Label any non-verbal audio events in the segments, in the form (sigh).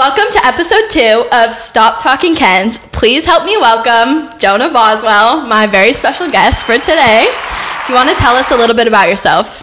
Welcome to episode two of Stop Talking Kenz. Please help me welcome Jonah Boswell, my very special guest for today. Do you want to tell us a little bit about yourself?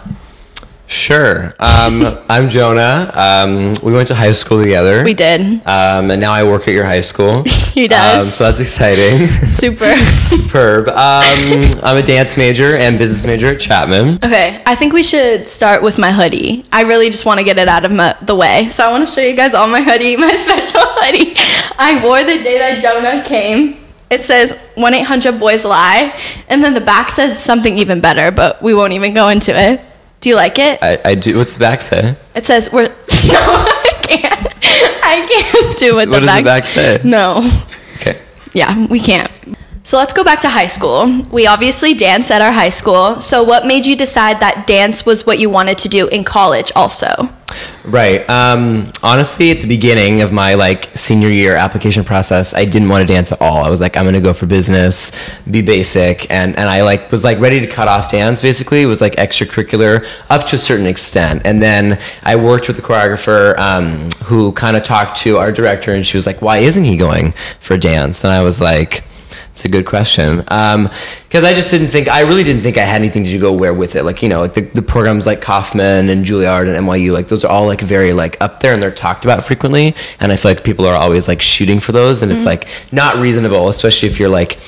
Sure. Um, I'm Jonah. Um, we went to high school together. We did. Um, and now I work at your high school. (laughs) He does. Um, so that's exciting. (laughs) Super. Superb. Um, I'm a dance major and business major at Chapman. Okay, I think we should start with my hoodie. I really just want to get it out of my, the way. So I want to show you guys all my hoodie, (laughs) my special hoodie. I wore the day that Jonah came. It says 1 800 Boys Lie. And then the back says something even better, but we won't even go into it. Do you like it? I, I do. What's the back say? It says we're. No, (laughs) I can't. I can't do what, What the, does back, the back say? No. Okay. Yeah, we can't. So let's go back to high school. We obviously danced at our high school. So what made you decide that dance was what you wanted to do in college also? Right. Um, honestly, at the beginning of my like senior year application process, I didn't want to dance at all. I was like, I'm gonna go for business, be basic, and and I like was like ready to cut off dance. Basically, it was like extracurricular up to a certain extent. And then I worked with a choreographer um, who kind of talked to our director, and she was like, Why isn't he going for dance? And I was like. It's a good question. Because I just didn't think, I really didn't think I had anything to go where with it. Like, you know, like the, the programs like Kaufman and Juilliard and NYU, like those are all like very like up there and they're talked about frequently. And I feel like people are always like shooting for those. And it's like not reasonable, especially if you're like,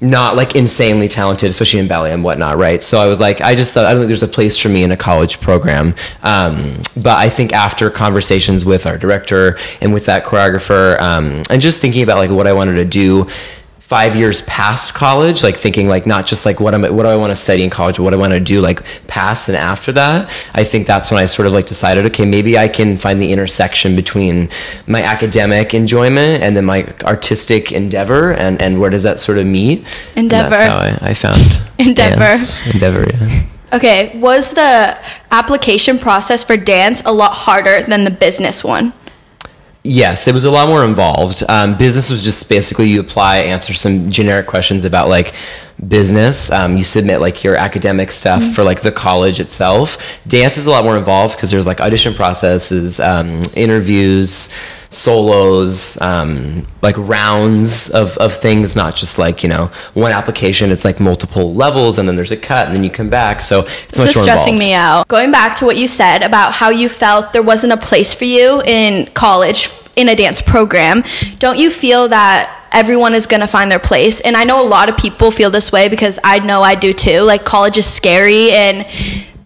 not like insanely talented, especially in ballet and whatnot, right? So I was like, I just thought, I don't think there's a place for me in a college program. Um, but I think after conversations with our director and with that choreographer, um, and just thinking about like what I wanted to do five years past college, like thinking like not just like what am I, what do I want to study in college, what do I want to do like past and after that. I think that's when I sort of like decided, okay, maybe I can find the intersection between my academic enjoyment and then my artistic endeavor, and and where does that sort of meet? And Endeavor. that's how I, I found (laughs) Endeavor. dance. Endeavor. Yeah. Okay, was the application process for dance a lot harder than the business one? Yes, it was a lot more involved. Um, business was just basically you apply, answer some generic questions about like business. Um, you submit like your academic stuff for like the college itself. Dance is a lot more involved because there's like audition processes, um, interviews, solos, um, like rounds of, of things, not just like, you know, one application. It's like multiple levels and then there's a cut and then you come back. So it's This is stressing involved. me out. Going back to what you said about how you felt there wasn't a place for you in college in a dance program, don't you feel that everyone is going to find their place? And I know a lot of people feel this way because I know I do too. Like college is scary and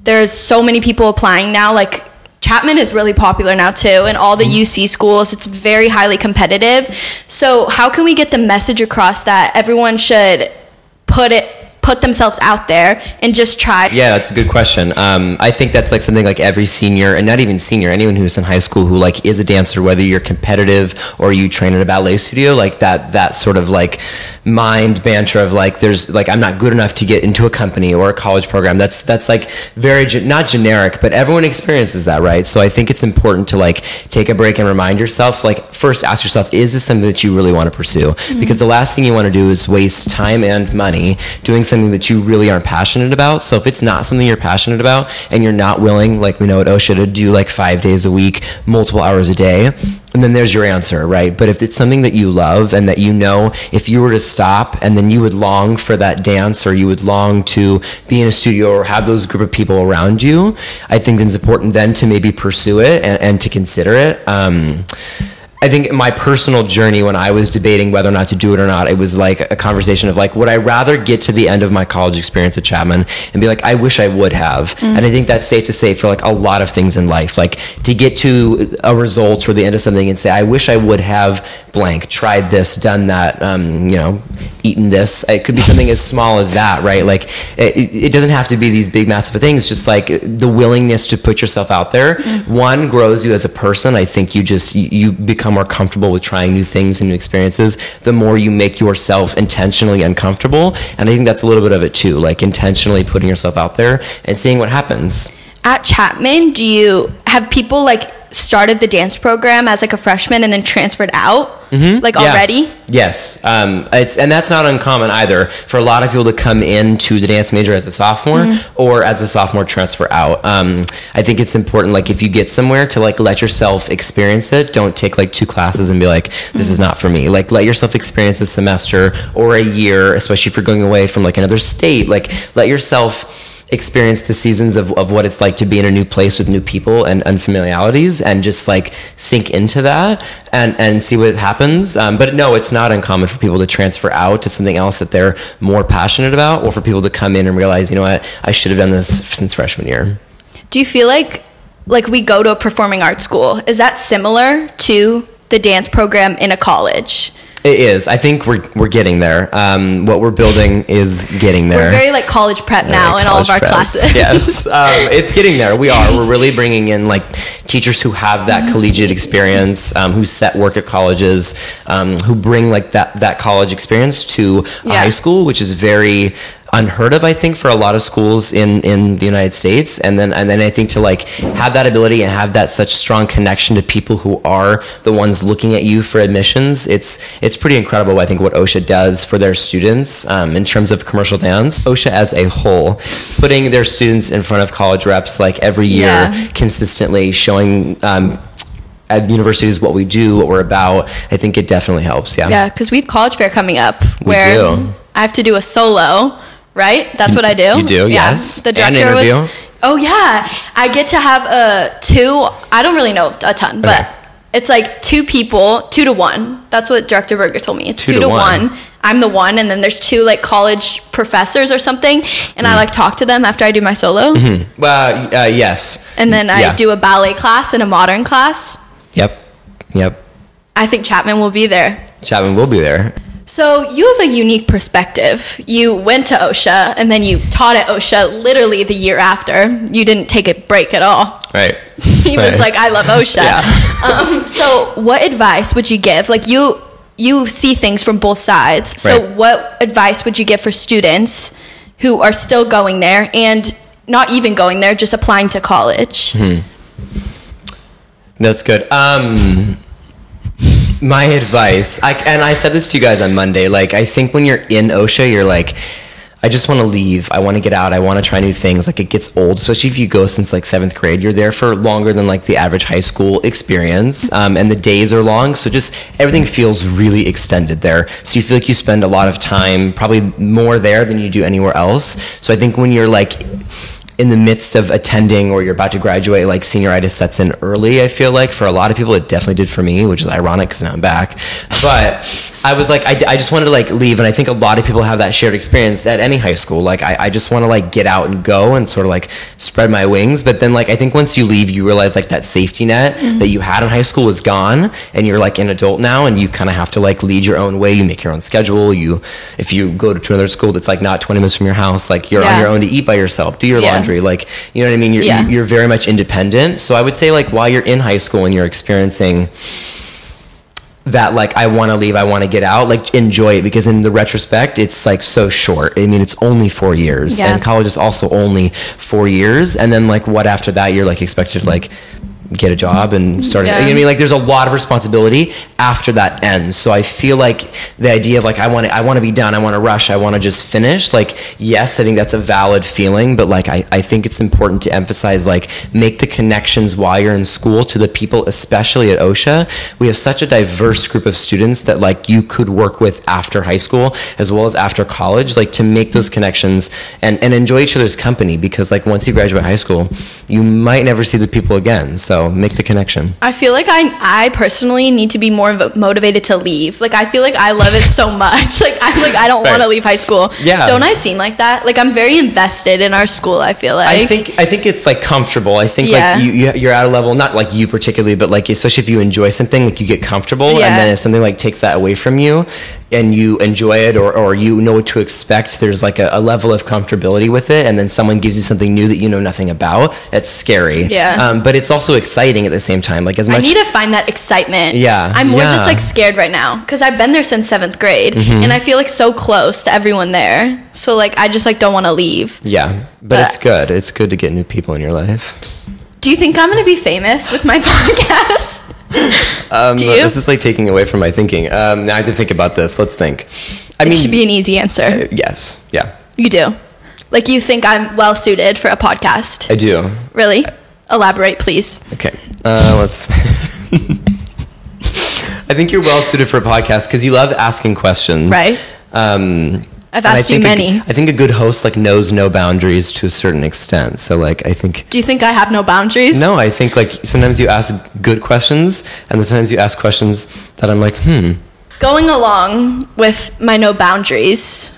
there's so many people applying now like Chapman is really popular now too, and all the mm-hmm. UC schools, it's very highly competitive. So, how can we get the message across that everyone should put it put themselves out there and just try Yeah, that's a good question. Um, I think that's like something like every senior, and not even senior, anyone who's in high school who like is a dancer, whether you're competitive or you train at a ballet studio, like that that sort of like mind banter of like there's like I'm not good enough to get into a company or a college program. That's that's like very ge- not generic, but everyone experiences that, right? So I think it's important to like take a break and remind yourself, like first ask yourself, is this something that you really want to pursue? Because the last thing you want to do is waste time and money doing something that you really aren't passionate about. So if it's not something you're passionate about and you're not willing, like we know at OSHA, to do like five days a week, multiple hours a day, and then there's your answer, right? But if it's something that you love and that you know if you were to stop and then you would long for that dance or you would long to be in a studio or have those group of people around you, I think it's important then to maybe pursue it and, and to consider it. Um, I think my personal journey when I was debating whether or not to do it or not, it was like a conversation of like, would I rather get to the end of my college experience at Chapman and be like, I wish I would have. And I think that's safe to say for like a lot of things in life, like to get to a result or the end of something and say, I wish I would have blank, tried this, done that, um, you know, eaten this. It could be something as small as that, right? Like it, it doesn't have to be these big, massive things. Just like the willingness to put yourself out there. One grows you as a person. I think you just you, you become more comfortable with trying new things and new experiences. The more you make yourself intentionally uncomfortable, and I think that's a little bit of it too. Like intentionally putting yourself out there and seeing what happens. at Chapman, do you have people like started the dance program as like a freshman and then transferred out like Yeah. already Yes, um, it's and that's not uncommon either for a lot of people to come into the dance major as a sophomore Mm-hmm. or as a sophomore transfer out. Um, I think it's important, like if you get somewhere, to like let yourself experience it. Don't take like two classes and be like, "This Mm-hmm. is not for me." Like let yourself experience a semester or a year, especially if you're going away from like another state. Like let yourself experience the seasons of, of what it's like to be in a new place with new people and unfamiliarities and just like sink into that and, and see what happens. Um, but no, it's not uncommon for people to transfer out to something else that they're more passionate about or for people to come in and realize, you know what, I should have done this since freshman year. do you feel like like we go to a performing arts school is that similar to the dance program in a college It is. I think we're, we're getting there. Um, what we're building is getting there. we're very like college prep now Like in all of our prep. classes yes, (laughs) um, it's getting there. We are. We're really bringing in like teachers who have that Mm-hmm. collegiate experience, um, who set work at colleges, um, who bring like that that college experience to Yeah. high school, which is very unheard of i think for a lot of schools in in the united states. And then and then i think to like have that ability and have that such strong connection to people who are the ones looking at you for admissions it's it's pretty incredible i think what osha does for their students um, in terms of commercial dance. Osha as a whole putting their students in front of college reps like every year Yeah. consistently showing um, at universities what we do what we're about i think it definitely helps yeah. Yeah because we have college fair coming up where i have to do a solo right that's what i do you do, Yeah. yes. the director was oh yeah i get to have uh two i don't really know a ton but Okay. it's like two people two to one that's what director berger told me it's Two two, to to, one. one. i'm the one and then there's two like college professors or something and Mm. i like talk to them after i do my solo well uh, yes and then i Yeah. do a ballet class and a modern class Yep. Yep. i think chapman will be there Chapman will be there. So you have a unique perspective. You went to OSHA and then you taught at OSHA literally the year after. You didn't take a break at all. Right. (laughs) He was like, "I love OSHA." Yeah. (laughs) Um, so what advice would you give? Like you you see things from both sides. So Right. what advice would you give for students who are still going there and not even going there, just applying to college? Hmm. That's good. Um, my advice, I, and I said this to you guys on Monday. Like, I think when you're in OSHA, you're like, I just want to leave. I want to get out. I want to try new things. Like, it gets old, especially if you go since like seventh grade. You're there for longer than like the average high school experience, (laughs) um, and the days are long. So just everything feels really extended there. So you feel like you spend a lot of time, probably more there than you do anywhere else. So I think when you're like in the midst of attending or you're about to graduate, like senioritis sets in early. I feel like for a lot of people, it definitely did for me, which is ironic because now I'm back. But I was like, I, I just wanted to like leave, and I think a lot of people have that shared experience at any high school. Like, I, I just want to like get out and go and sort of like spread my wings. But then, like, I think once you leave, you realize like that safety net mm-hmm. that you had in high school is gone, and you're like an adult now, and you kind of have to like lead your own way. You make your own schedule. You, if you go to another school that's like not 20 minutes from your house, like you're on your own to eat by yourself, do your Yeah. laundry like you know what i mean? You're, Yeah. you're very much independent. So i would say like while you're in high school and you're experiencing that like i want to leave i want to get out like enjoy it. Because in the retrospect it's like so short. I mean it's only four years. Yeah. and college is also only four years. And then like what after that you're like expected to like get a job and start Yeah. you know what I mean? Like there's a lot of responsibility after that ends. So I feel like the idea of like I want to I want to be done I want to rush I want to just finish like yes I think that's a valid feeling but like I, I think it's important to emphasize like make the connections while you're in school to the people especially at OSHA. We have such a diverse group of students that like you could work with after high school as well as after college like to make those connections and, and enjoy each other's company because like once you graduate high school you might never see the people again. So make the connection I feel like I I personally need to be more motivated to leave. Like I feel like I love it so (laughs) much. Like I'm like I don't Right. want to leave high school. Yeah. Don't I seem like that? Like I'm very invested in our school. I feel like. I think I think it's like comfortable. I think Yeah. like you, you you're at a level not like you particularly, but like especially if you enjoy something, like you get comfortable, Yeah. and then if something like takes that away from you, and you enjoy it or, or you know what to expect, there's like a, a level of comfortability with it, and then someone gives you something new that you know nothing about. It's scary. Yeah. Um, but it's also exciting at the same time. Like as I much. need to find that excitement. Yeah, I'm more just yeah. Mm-hmm. like scared right now because I've been there since seventh grade and I feel like so close to everyone there. So like I just like don't want to leave. yeah, but, But- it's good. It's good to get new people in your life. Do Do you think I'm gonna be famous with my (laughs) podcast? (laughs) Um? This is like taking away from my thinking. Um, now I have to think about this. Let's think. I It mean, should be an easy answer. yes, yeah, You do. Like you think I'm well suited for a podcast. I do. Really? Elaborate, please. Okay, uh, let's. (laughs) I think you're well suited for a podcast because you love asking questions. Right. Um, I've asked you many. I think a good host like knows no boundaries to a certain extent. So like I think Do you think I have no boundaries? no, I think like sometimes you ask good questions and sometimes you ask questions that I'm like, hmm. Going along with my no boundaries,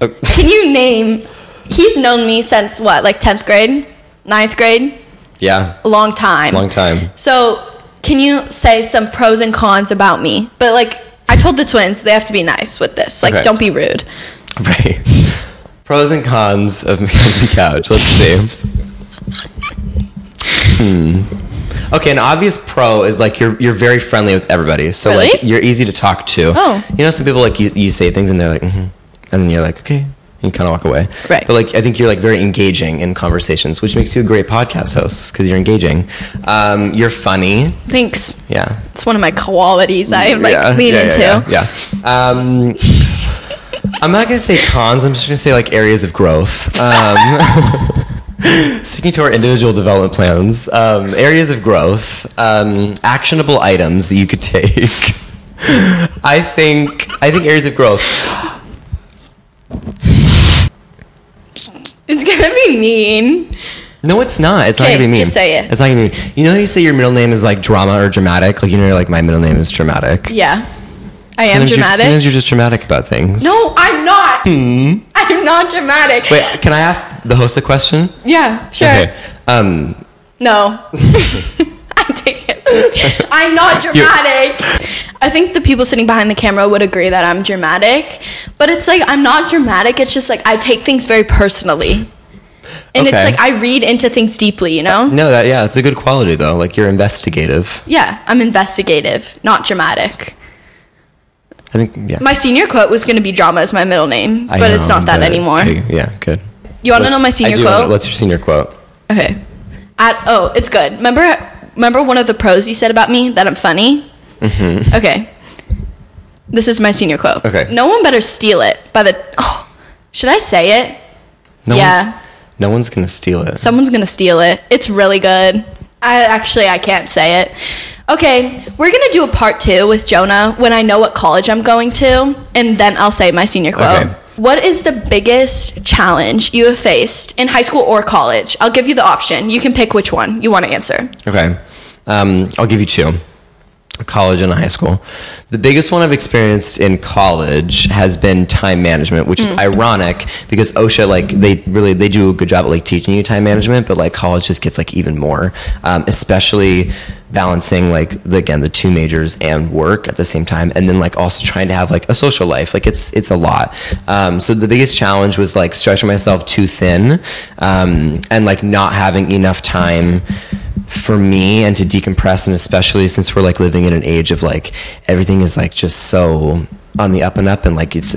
Uh, can you name? He's known me since what, like tenth grade, 9th grade, yeah, a long time. long time. So, can you say some pros and cons about me? But like, I told the twins they have to be nice with this. Like, Okay. don't be rude. (laughs) Right. Pros and cons of (laughs) Mackenzie Couch. Let's see. Hmm. Okay, an obvious pro is like you're you're very friendly with everybody. So like you're easy to talk to. Oh. You know, some people like you, you say things and they're like, mm-hmm. and then you're like, okay, you kind of walk away. Right. But like I think you're like very engaging in conversations, which makes you a great podcast host because you're engaging. Um, you're funny. Thanks. Yeah. It's one of my qualities I like Yeah, lean yeah, into. Yeah. yeah, yeah. Um, I'm not gonna say cons. I'm just gonna say like areas of growth. Um, (laughs) sticking to our individual development plans, um, areas of growth, um, actionable items that you could take. (laughs) I think I think areas of growth. It's gonna be mean. No, it's not. It's not Okay, gonna be mean. just say it. It's not gonna be mean. You know, how you say your middle name is like drama or dramatic. Like you know, like my middle name is dramatic. Yeah. I am Sometimes you're- dramatic. sometimes you're just dramatic about things. no, I'm not. I'm not dramatic. Wait, can I ask the host a question? Yeah, sure. Okay. Um, No. (laughs) I take it. I'm not (laughs) dramatic. I think the people sitting behind the camera would agree that I'm dramatic, but it's like I'm not dramatic. It's just like I take things very personally. And it's like I read into things deeply, you know? no, that yeah, it's a good quality though. Like you're investigative. Yeah, I'm investigative, not dramatic. I think yeah. My senior quote was going to be drama as my middle name, I but it's not that anymore. okay, yeah, good. You want to know my senior I do wanna- quote? what's your senior quote? Okay. At oh, it's good. Remember remember one of the pros you said about me that I'm funny? Mm-hmm. Okay. This is my senior quote. Okay. No one better steal it by the oh, should I say it? No Yeah. One's, no one's gonna steal it. Someone's gonna steal it. It's really good. I actually I can't say it. Okay, we're gonna do a part two with Jonah when I know what college I'm going to, and then I'll say my senior quote. Okay. What is the biggest challenge you have faced in high school or college? I'll give you the option. You can pick which one you want to answer. Okay. Um, I'll give you two. College and high school. The biggest one I've experienced in college has been time management, which Hmm. is ironic because OSHA like they really they do a good job at like teaching you time management, but like college just gets like even more, um, especially balancing like the, again the two majors and work at the same time, and then like also trying to have like a social life. Like it's it's a lot. Um, so the biggest challenge was like stretching myself too thin, um, and like not having enough time for me and to decompress and especially since we're like living in an age of like everything is like just so on the up and up and like it's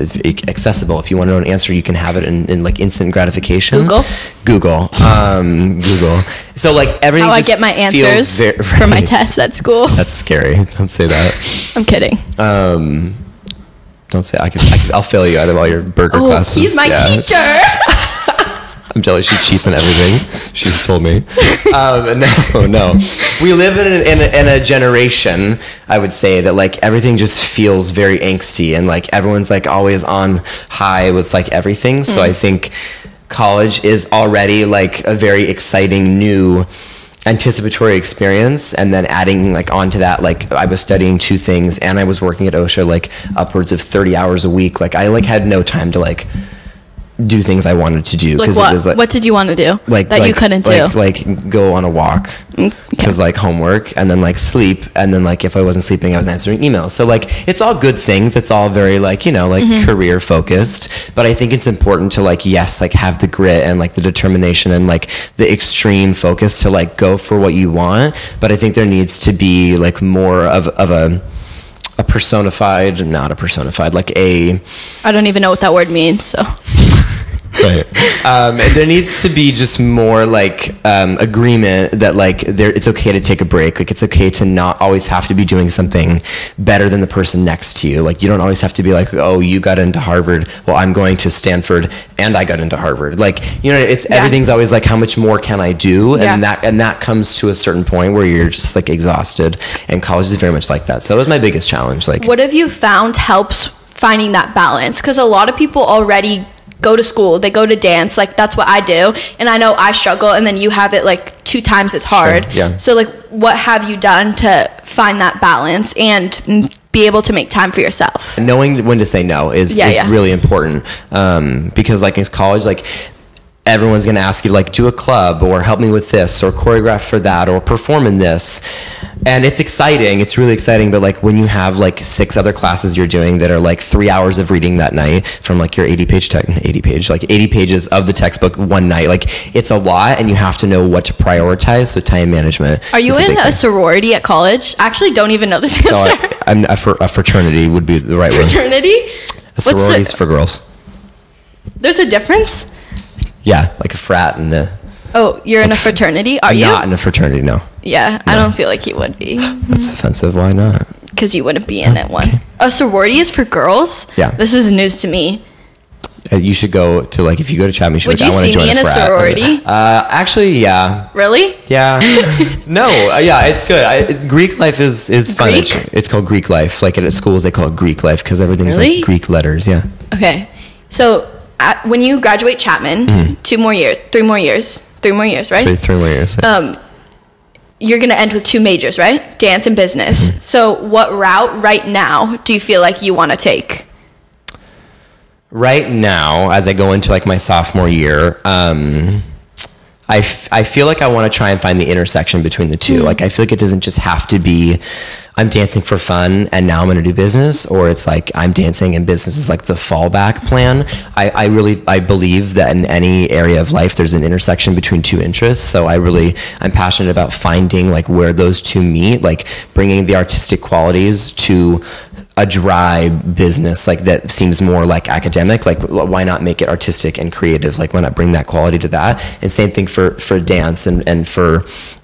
accessible if you want to know an answer you can have it in, in like instant gratification Google? google um google so like everything How I get my answers ver- (laughs) for my tests at school. that's scary don't say that I'm kidding. um don't say I can, I can i'll fail you out of all your burger Oh, classes he's my Yeah. teacher. (laughs) I'm jealous. She cheats on everything. She's told me. Um, no, (laughs) no. We live in a, in, a, in a generation, I would say, that like everything just feels very angsty and like everyone's like always on high with like everything. So I think college is already like a very exciting new anticipatory experience and then adding like onto that like i was studying two things and i was working at osha like upwards of 30 hours a week like i like had no time to like do things I wanted to do like what? it was like what did you want to do like that you couldn't like, do? like go on a walk because like homework and then like sleep and then like if I wasn't sleeping I was answering emails so like it's all good things it's all very like you know like Mm-hmm. career focused but I think it's important to like yes like have the grit and like the determination and like the extreme focus to like go for what you want but I think there needs to be like more of of a a personified not a personified like a I don't even know what that word means. So right. Um, there needs to be just more like um, agreement that like there it's okay to take a break. Like it's okay to not always have to be doing something better than the person next to you. Like you don't always have to be like, oh, you got into Harvard. Well, I'm going to Stanford, and I got into Harvard. Like you know, it's Yeah. everything's always like, how much more can I do? And Yeah. that and that comes to a certain point where you're just like exhausted. And college is very much like that. So that was my biggest challenge. Like What have you found helps finding that balance? Because a lot of people already go to school, they go to dance, like that's what I do, and I know I struggle, and then you have it like two times as hard. yeah. So like, what have you done to find that balance and be able to make time for yourself? knowing when to say no is, Yeah, is yeah. really important um, because like in college like everyone's going to ask you like do a club or help me with this or choreograph for that or perform in this and it's exciting it's really exciting but like when you have like six other classes you're doing that are like three hours of reading that night from like your 80 page tech 80 page like 80 pages of the textbook one night like it's a lot and you have to know what to prioritize so time management Are you in a sorority at college? I actually don't even know this so answer. I, (laughs) I'm a, fr- a fraternity would be the right word Fraternity? a What's for girls There's a difference. Yeah, like a frat and a. Oh, you're in a fraternity? Are I'm you? not in a fraternity. No, yeah, I don't feel like you would be that's offensive. Why not? because you wouldn't be in it one. A sorority is for girls? Yeah. This is news to me. Uh, You should go to like if you go to Chapman. You should Would like, you I see join me in a frat. sorority? Uh, actually, yeah, Really? yeah. (laughs) no, uh, yeah, it's good. I, it- Greek life is is fun. Greek? It's, it's called Greek life. Like at schools, they call it Greek life because everything's Really? like Greek letters. Yeah, Okay. So at, when you graduate Chapman, two more years, three more years, three more years, right? three, three layers. Um, you're gonna end with two majors, right? Dance and business. So what route right now do you feel like you want to take? right now as i go into like my sophomore year um I, f- I feel like i want to try and find the intersection between the 2 like i feel like it doesn't just have to be i'm dancing for fun and now i'm going to do business or it's like i'm dancing and business is like the fallback plan. I, I really i believe that in any area of life there's an intersection between two interests. So i really i'm passionate about finding like where those two meet like bringing the artistic qualities to a dry business like that seems more like academic like why not make it artistic and creative? Like why not bring that quality to that? And same thing for for dance and and for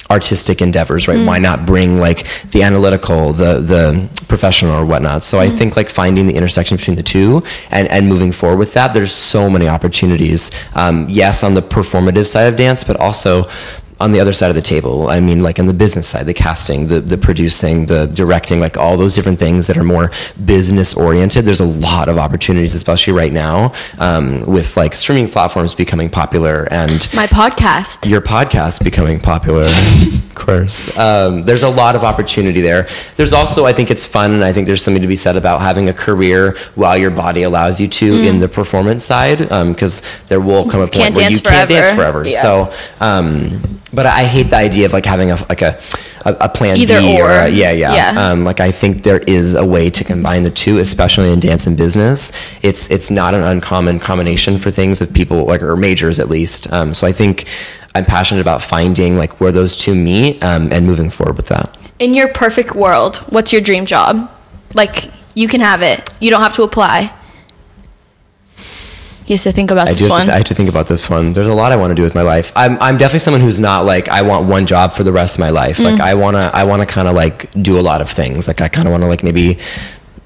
artistic endeavors right? Why not bring like the analytical the the professional or whatnot? So i think like finding the intersection between the two and and moving forward with that there's so many opportunities um, yes on the performative side of dance but also on the other side of the table. I mean, like on the business side, the casting, the, the producing, the directing, like all those different things that are more business oriented. There's a lot of opportunities, especially right now, um, with like streaming platforms becoming popular and My podcast. your podcast becoming popular, (laughs) of course. Um, there's a lot of opportunity there. There's also, I think it's fun, and I think there's something to be said about having a career while your body allows you to in the performance side, because there will come a point Mm. Where you dance can't dance forever. forever. Yeah. So, um, but I hate the idea of like having a like a a, a plan Either B or. a- yeah, yeah. Yeah. Um, like I think there is a way to combine the two, especially in dance and business. It's it's not an uncommon combination for things of people like or majors at least. Um, so I think I'm passionate about finding like where those two meet um, and moving forward with that. In your perfect world, what's your dream job? Like you can have it. You don't have to apply. He has to think about I this do. Have one. to, I have to think about this one. There's a lot I want to do with my life. I'm, I'm definitely someone who's not like I want one job for the rest of my life. Like Mm. I wanna I wanna kind of like do a lot of things. Like I kind of want to like maybe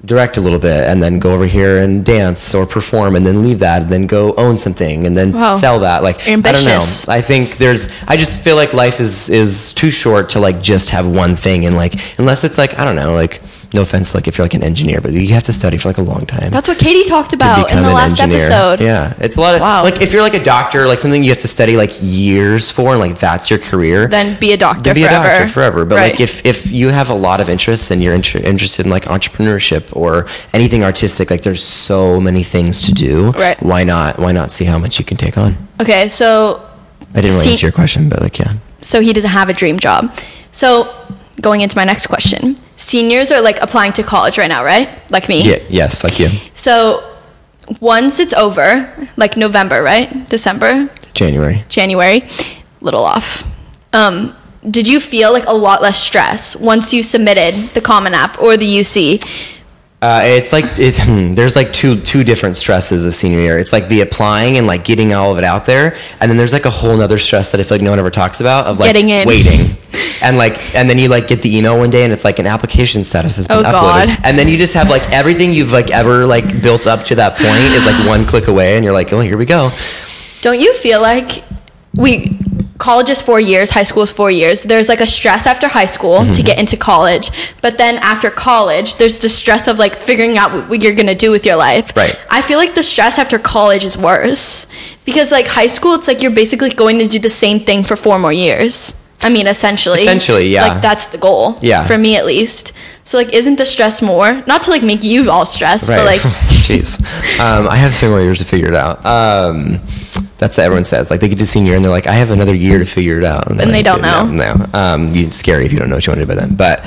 direct a little bit and then go over here and dance or perform and then leave that and then go own something and then Wow. sell that. Like Ambitious. I don't know. I think there's. I just feel like life is is too short to like just have one thing and like unless it's like I don't know like. No offense, like if you're like an engineer, but you have to study for like a long time That's what Katie talked about in the last engineer. episode. Yeah, it's a lot of Wow. like if you're like a doctor, like something you have to study like years for, and like that's your career. Then be a doctor then be forever. a doctor forever. But like if if you have a lot of interests and you're inter- interested in like entrepreneurship or anything artistic, like there's so many things to do. Right. Why not? Why not see how much you can take on? Okay, so I didn't really See- answer your question, but like yeah. so he doesn't have a dream job. So going into my next question, seniors are like applying to college right now, right? Like me. Yeah. Yes, like you. So once it's over, like November, right? December, January. January, little off. Um, did you feel like a lot less stress once you submitted the Common App or the UC? Uh, it's like it, (laughs) there's like two two different stresses of senior year. It's like the applying and like getting all of it out there, and then there's like a whole other stress that I feel like no one ever talks about of like waiting, (laughs) and like and then you like get the email one day and it's like an application status has been Oh, uploaded, God. and then you just have like everything you've like ever like built up to that point is like one click away, and you're like, oh, here we go. Don't you feel like we college is four years, high school is four years. There's like a stress after high school Mm-hmm. to get into college, but then after college, there's the stress of like figuring out what you're gonna do with your life. Right. I feel like the stress after college is worse because like high school, it's like you're basically going to do the same thing for four more years. I mean, essentially. Essentially, yeah. Like that's the goal. Yeah. For me, at least. So like, isn't the stress more? Not to like make you all stressed, but like, (laughs) jeez, um, I have three more years to figure it out. Um, that's what everyone says. Like they get to senior and they're like, I have another year to figure it out, And they don't know. No, no. Um, you scary if you don't know what you want to do by then. But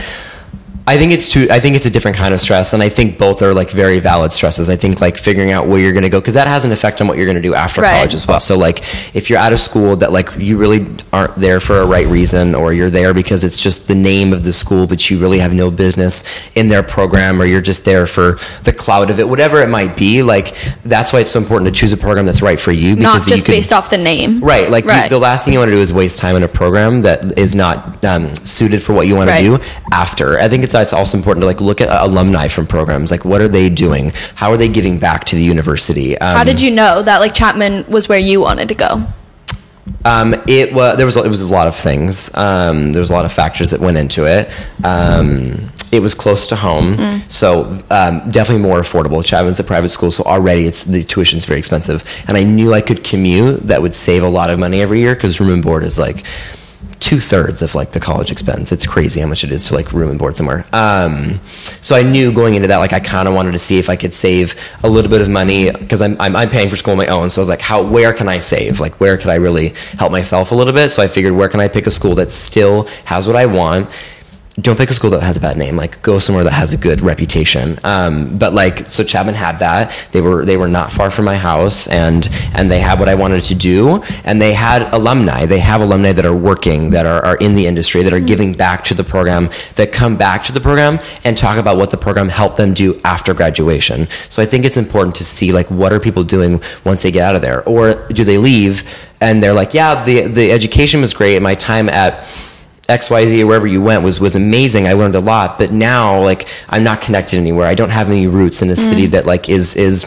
I think it's too. I think it's a different kind of stress, and I think both are like very valid stresses. I think like figuring out where you're going to go because that has an effect on what you're going to do after Right. college as well. So like if you're out of school that like you really aren't there for a right reason, or you're there because it's just the name of the school, but you really have no business in their program, or you're just there for the cloud of it, whatever it might be. Like that's why it's so important to choose a program that's right for you. not just can, based off the name. Right, like you- the last thing you want to do is waste time in a program that is not um, suited for what you want Right. to do after. I think it's it's also important to like look at alumni from programs. Like, what are they doing? How are they giving back to the university? Um, How did you know that like Chapman was where you wanted to go? Um, it was there was it was a lot of things. Um, there was a lot of factors that went into it. Um, it was close to home, so um, definitely more affordable. Chapman's a private school, so already it's the tuition's very expensive, and I knew I could commute. That would save a lot of money every year because room and board is like two thirds of like the college expense. It's crazy how much it is to like room and board somewhere. Um, so I knew going into that, like I kind of wanted to see if I could save a little bit of money because I'm, I'm I'm paying for school on my own. So I was like, how where can I save? Like where could I really help myself a little bit? So I figured where can I pick a school that still has what I want. Don't pick a school that has a bad name. Like go somewhere that has a good reputation. Um, but like so Chapman had that. They were they were not far from my house and and they had what I wanted to do. And they had alumni. They have alumni that are working, that are, are in the industry, that are giving back to the program, that come back to the program and talk about what the program helped them do after graduation. So I think it's important to see like what are people doing once they get out of there, or do they leave and they're like, yeah, the the education was great. My time at XYZ or wherever you went was was amazing. I learned a lot, but now like I'm not connected anywhere. I don't have any roots in a city mm. that like is is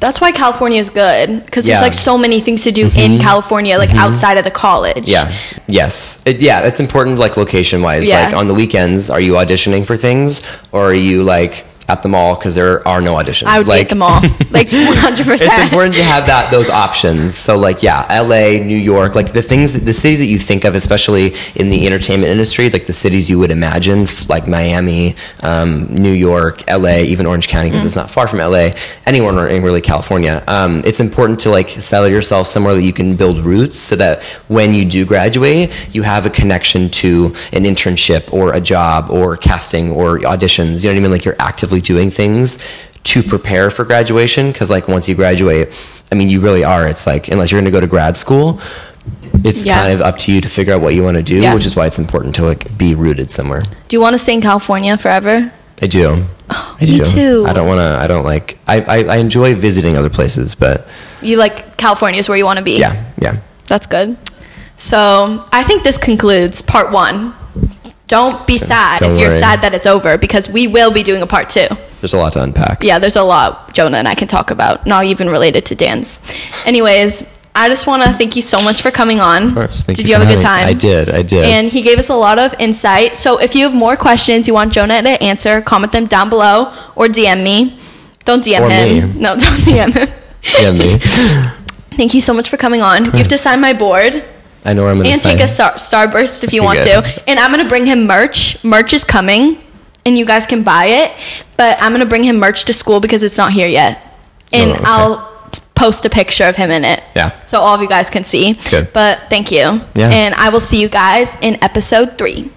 That's why California is good because there's like so many things to do in mm-hmm. California, like mm-hmm. outside of the college. yeah. Yes. It, yeah, it's important like location wise. Yeah. Like on the weekends, are you auditioning for things or are you like at the mall because there are no auditions? I would like, (laughs) like, them all, like 100. percent it's important to have that those options. So like yeah, LA, New York, like the things that the cities that you think of, especially in the entertainment industry, like the cities you would imagine, like Miami, um, New York, LA, even Orange County, because it's not far from LA, anywhere in really California. Um, it's important to like settle yourself somewhere that you can build roots, so that when you do graduate, you have a connection to an internship or a job or casting or auditions. You know what I mean? Like you're actively doing things to prepare for graduation because like once you graduate i mean you really are it's like unless you're going to go to grad school it's Yeah. kind of up to you to figure out what you want to do Yeah. which is why it's important to like be rooted somewhere Do you want to stay in California forever? i do oh, i me do too. i don't want to i don't like I, I i enjoy visiting other places but You like California is where you want to be. yeah yeah That's good. So I think this concludes part one. Don't be sad Don't if you're worry. sad that it's over because we will be doing a part two. there's a lot to unpack Yeah, there's a lot Jonah and I can talk about, not even related to dance. Anyways, I just want to thank you so much for coming on. of course Thank did you you have a good time? me. i did i did And he gave us a lot of insight. So if you have more questions you want Jonah to answer, comment them down below or DM me. Don't DM Or him. me. No, don't DM him. (laughs) yeah me (laughs) Thank you so much for coming on. You have to sign my board i know where i'm going to and take a star- starburst if you want good. to. And I'm gonna bring him merch. Merch is coming, and you guys can buy it. But I'm gonna bring him merch to school because it's not here yet, oh, and Oh, okay. I'll post a picture of him in it. Yeah. So all of you guys can see. Good. But thank you. Yeah. And I will see you guys in episode three.